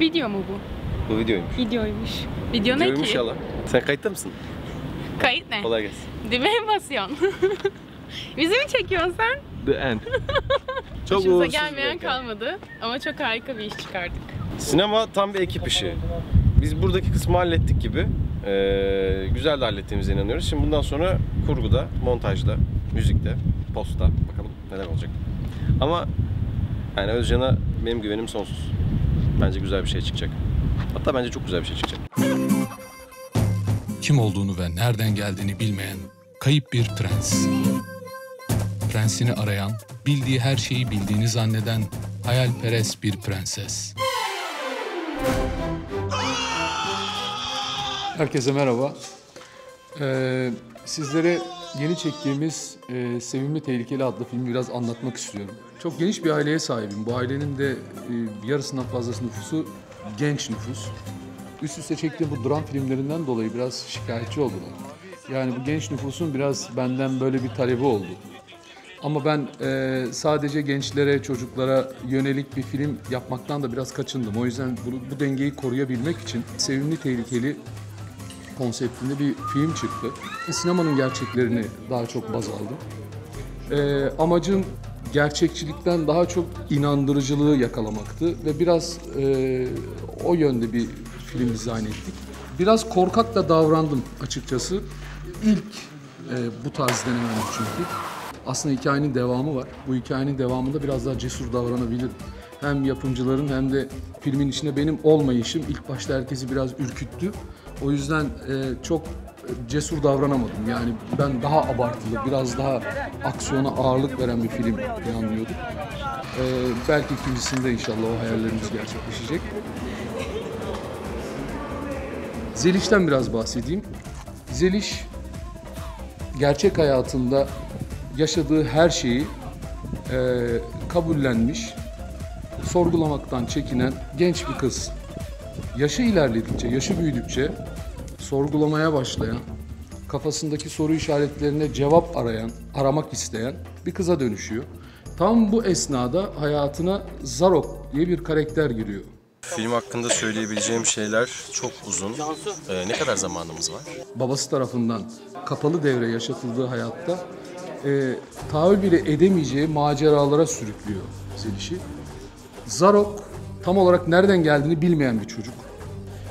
Video mu bu? Bu videoymuş. Videoymuş. Video ne Videoymuş ki? yalan. Sen kayıtta mısın? Kayıt ne? Kolay gelsin. Dibe mi basıyorsun? Bizi mi çekiyorsun sen? The end. Çok Başımıza uğursuz gelmeyen bir reklam. kalmadı ama çok harika bir iş çıkardık. Sinema tam bir ekip işi. Biz buradaki kısmı hallettik gibi. Ee, güzel de hallettiğimize inanıyoruz. Şimdi bundan sonra kurguda, montajda, müzikte, posta bakalım neler olacak. Ama yani Özcan'a benim güvenim sonsuz. Bence güzel bir şey çıkacak. Hatta bence çok güzel bir şey çıkacak. kim olduğunu ve nereden geldiğini bilmeyen kayıp bir prens. Prensini arayan, bildiği her şeyi bildiğini zanneden hayalperest bir prenses. Herkese merhaba. Ee, sizlere yeni çektiğimiz e, Sevimli Tehlikeli adlı filmi biraz anlatmak istiyorum. Çok geniş bir aileye sahibim. Bu ailenin de e, yarısından fazlası nüfusu genç nüfus. Üst üste çektiğim bu dram filmlerinden dolayı biraz şikayetçi oldular. Yani bu genç nüfusun biraz benden böyle bir talebi oldu. Ama ben e, sadece gençlere, çocuklara yönelik bir film yapmaktan da biraz kaçındım. O yüzden bu, bu dengeyi koruyabilmek için sevimli, tehlikeli konseptinde bir film çıktı. Sinemanın gerçeklerini daha çok baz aldım. Ee, amacım gerçekçilikten daha çok inandırıcılığı yakalamaktı ve biraz e, o yönde bir film dizayn ettik. Biraz korkak da davrandım açıkçası. İlk e, bu tarz denemem çünkü. Aslında hikayenin devamı var. Bu hikayenin devamında biraz daha cesur davranabilirim. Hem yapımcıların hem de filmin içinde benim olmayışım ilk başta herkesi biraz ürküttü. O yüzden e, çok cesur davranamadım. Yani ben daha abartılı, biraz daha aksiyona ağırlık veren bir film planlıyordum. E, belki ikincisinde inşallah o hayallerimiz gerçekleşecek. Zeliş'ten biraz bahsedeyim. Zeliş gerçek hayatında yaşadığı her şeyi e, kabullenmiş, sorgulamaktan çekinen genç bir kız. Yaşı ilerledikçe, yaşı büyüdükçe sorgulamaya başlayan, kafasındaki soru işaretlerine cevap arayan, aramak isteyen bir kıza dönüşüyor. Tam bu esnada hayatına Zarok diye bir karakter giriyor. Film hakkında söyleyebileceğim şeyler çok uzun. Ee, ne kadar zamanımız var? babası tarafından kapalı devre yaşatıldığı hayatta e, tahayyül bile edemeyeceği maceralara sürüklüyor Zeliş'i. Zarok tam olarak nereden geldiğini bilmeyen bir çocuk.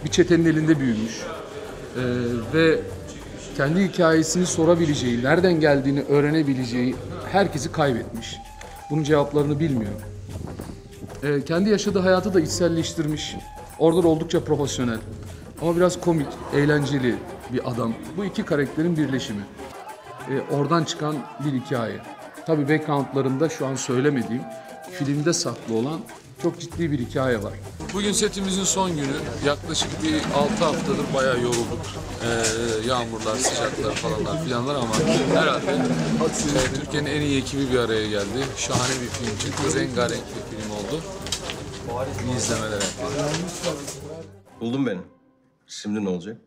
Bir çetenin elinde büyümüş. E, ve kendi hikayesini sorabileceği, nereden geldiğini öğrenebileceği herkesi kaybetmiş. Bunun cevaplarını bilmiyor. E, kendi yaşadığı hayatı da içselleştirmiş. Orada da oldukça profesyonel. Ama biraz komik, eğlenceli bir adam. Bu iki karakterin birleşimi. E, oradan çıkan bir hikaye. Tabii backgroundlarında şu an söylemediğim, filmde saklı olan çok ciddi bir hikaye var. Bugün setimizin son günü. Yaklaşık bir 6 haftadır bayağı yorulduk. Ee, yağmurlar, sıcaklar falanlar filanlar ama herhalde e, Türkiye'nin en iyi ekibi bir araya geldi. Şahane bir film çıktı. Rengarenk bir film oldu. İyi izlemeler. Buldun beni. Şimdi ne olacak?